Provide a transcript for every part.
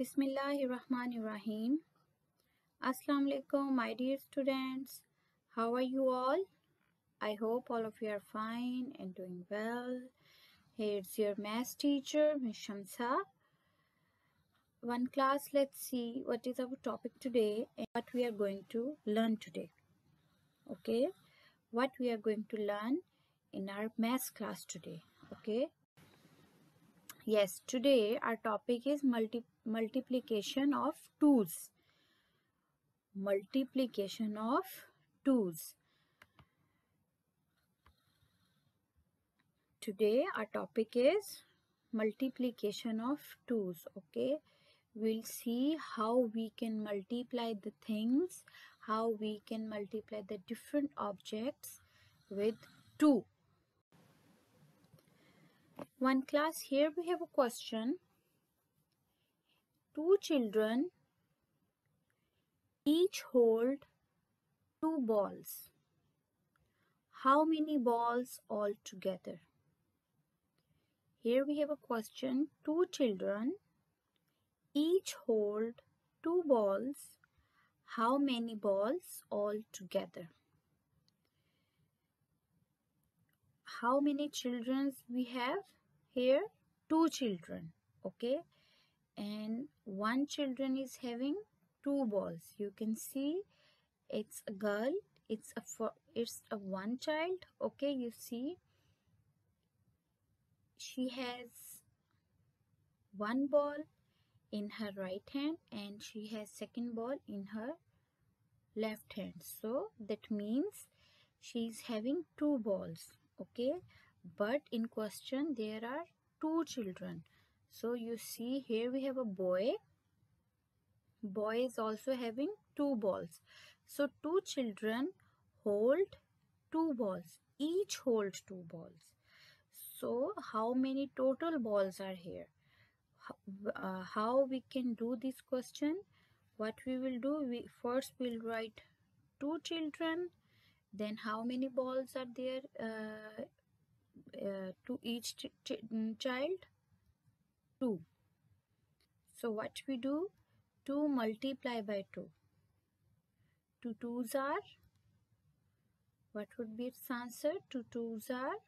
Bismillahirrahmanirrahim. Assalamu alaikum, my dear students. How are you all? I hope all of you are fine and doing well. Here's your math teacher, Miss Shamsa. One class, let's see what is our topic today and what we are going to learn today. Okay, what we are going to learn in our math class today. Okay, yes, today our topic is multi multiplication of twos. Multiplication of twos. Today our topic is multiplication of twos. Okay we'll see how we can multiply the things how we can multiply the different objects with 2 one class here we have a question two children each hold two balls how many balls all together here we have a question two children each hold two balls. How many balls all together? How many children we have here? Two children. Okay. And one children is having two balls. You can see it's a girl. It's a for it's a one child. Okay. You see she has one ball in her right hand and she has second ball in her left hand so that means she is having two balls okay but in question there are two children so you see here we have a boy. Boy is also having two balls. So two children hold two balls. Each hold two balls. So how many total balls are here? Uh, how we can do this question? What we will do we first will write two children. Then how many balls are there uh, uh, to each ch ch child two. So what we do? 2 multiply by 2 2 twos are? What would be its answer? 2 twos are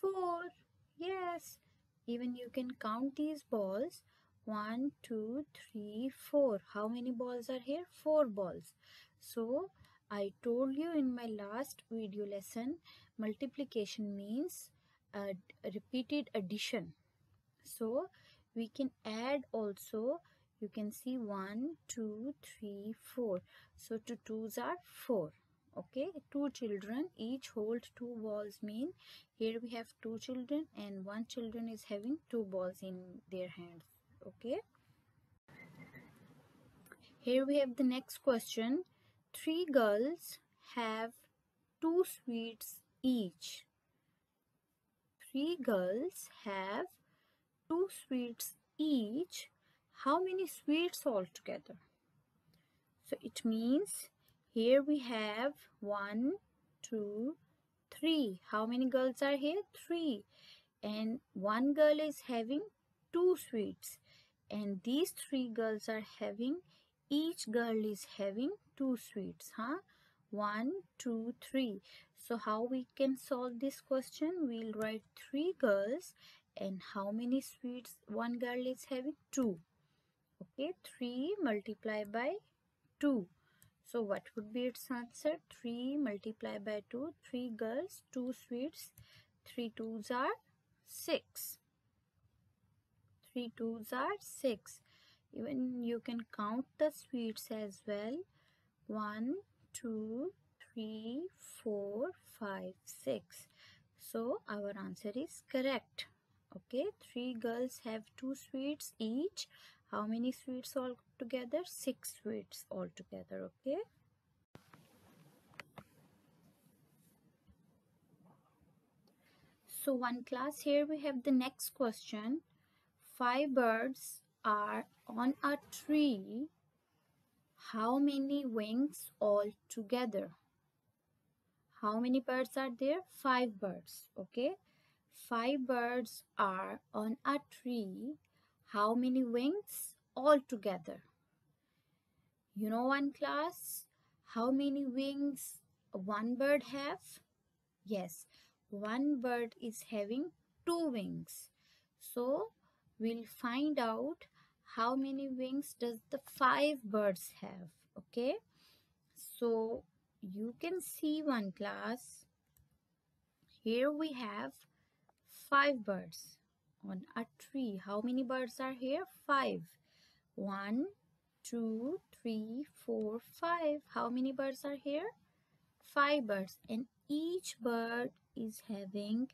4 yes. Even you can count these balls. One two three four. How many balls are here? Four balls. So i told you in my last video lesson multiplication means a repeated addition so we can add also you can see one two three four. So two twos are four okay? Two children each hold two balls mean here we have two children and one children is having two balls in their hands okay? Here we have the next question. Three girls have two sweets each. Three girls have two sweets each how many sweets altogether so it means here we have one, two, three. How many girls are here? Three. And one girl is having two sweets. And these three girls are having, each girl is having two sweets. Huh? One, two, three. So how we can solve this question? We'll write three girls and how many sweets one girl is having? Two. Okay, 3 multiplied by 2. So what would be its answer? 3 multiplied by 2. 3 girls, 2 sweets. 3 twos are 6. 3 twos are 6. Even you can count the sweets as well. 1, 2, 3, 4, 5, 6. So our answer is correct. Okay, 3 girls have 2 sweets each. How many sweets all together? Six sweets all together. Okay. So one class here we have the next question. Five birds are on a tree. How many wings all together? How many birds are there? Five birds. Okay. Five birds are on a tree how many wings altogether? You know one class, how many wings one bird have? Yes, one bird is having two wings. So we'll find out how many wings does the five birds have. Okay. So you can see one class. Here we have five birds on a tree. How many birds are here? Five. One, two, three, four, five. How many birds are here? Five birds. And each bird is having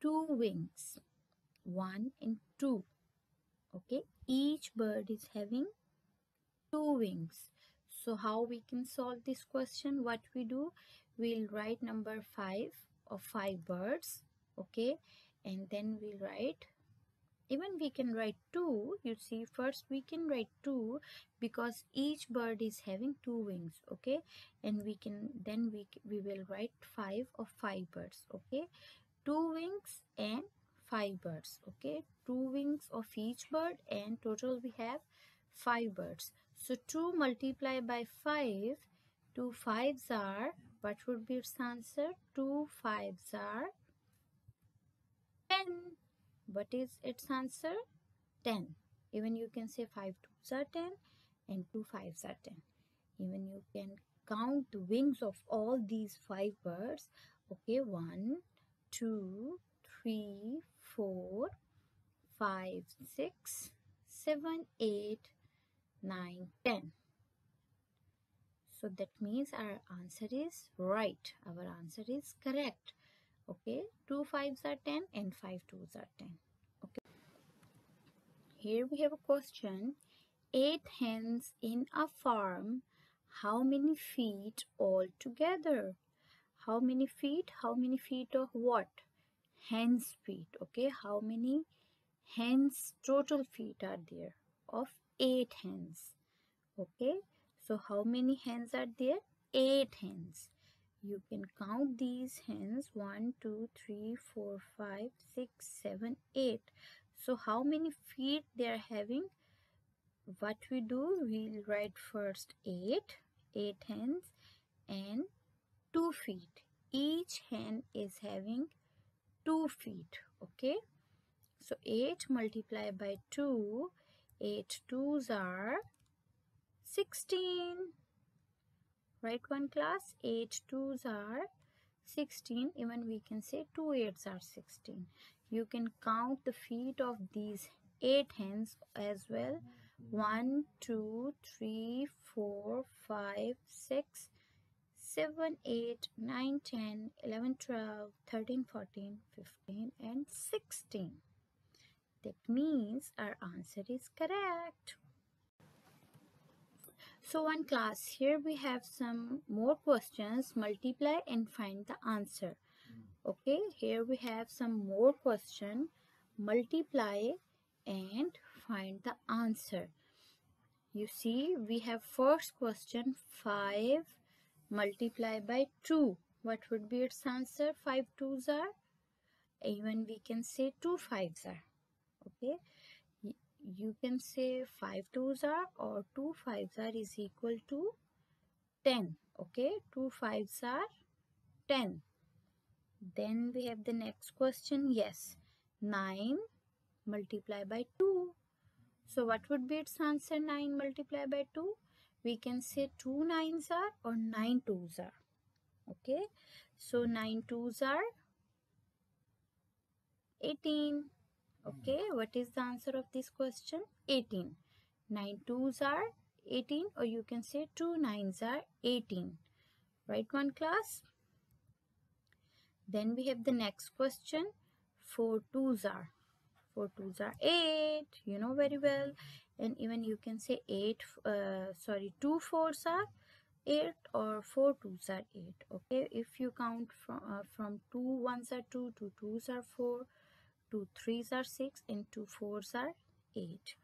two wings. One and two. Okay. Each bird is having two wings. So how we can solve this question? What we do? We'll write number five of five birds. Okay. And then we'll write even we can write 2 you see first we can write 2 because each bird is having two wings okay? And we can then we we will write 5 of 5 birds okay? Two wings and 5 birds okay? Two wings of each bird and total we have 5 birds. So 2 multiplied by 5 two fives are what would be its answer? Two fives are 10 what is its answer? 10. Even you can say 5 twos are 10 and 2 fives are 10. Even you can count the wings of all these 5 birds. Okay, 1, 2, 3, 4, 5, 6, 7, 8, 9, 10. So that means our answer is right. Our answer is correct okay 2 5s are 10 and 5 2s are 10 okay. Here we have a question. Eight hens in a farm how many feet altogether? How many feet? How many feet of what? Hens feet okay? How many hens total feet are there of eight hens? Okay so how many hens are there? Eight hens you can count these hens 1 2 3 4 5 6 7 8 so how many feet they are having? What we do we'll write first 8 8 hens and 2 feet. Each hen is having 2 feet okay? So 8 multiplied by 2 8 twos are 16 right one class 8 twos are 16 even we can say 2 eights are 16 you can count the feet of these 8 hens as well. 1 2 3 4 5 6 7 8 9 10 11 12 13 14 15 and 16 that means our answer is correct so one class, here we have some more questions, multiply and find the answer. Hmm. Okay, here we have some more question, multiply and find the answer. You see, we have first question 5 multiply by 2. What would be its answer? 5 2s are? Even we can say 2 5s are. Okay you can say 5 twos are or 2 fives are is equal to 10 okay? 2 fives are 10 then we have the next question yes. 9 multiply by 2 so what would be its answer 9 multiply by 2 we can say 2 nines are or 9 twos are okay? So 9 twos are 18 Okay, what is the answer of this question? 18. 9 twos are 18 or you can say 2 nines are 18. Right one class? Then we have the next question. 4 twos are. 4 twos are 8. You know very well. And even you can say 8, uh, sorry, 2 fours are 8 or 4 twos are 8. Okay, if you count from, uh, from 2 ones are 2, 2 twos are 4, two threes are 6 and two fours are 8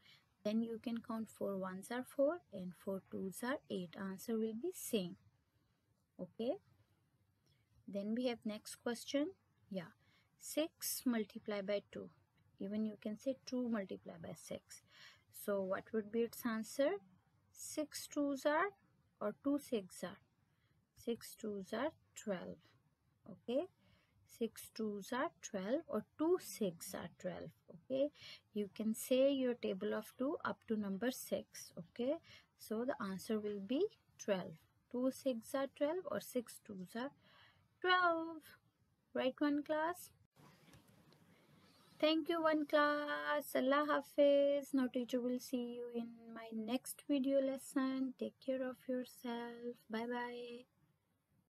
then you can count four ones are 4 and four twos are 8 answer will be same. Okay? Then we have next question. Yeah. 6 multiplied by 2 even you can say 2 multiplied by 6 so what would be its answer? 6 2s are or 2 6 are? 6 2s are 12 okay 6 2s are 12 or 2 6 are 12 okay? You can say your table of 2 up to number 6 okay? So the answer will be 12 2 6 are 12 or 6 2s are 12 right one class? Thank you one class. Allah hafiz. Now teacher will see you in my next video lesson. Take care of yourself. Bye bye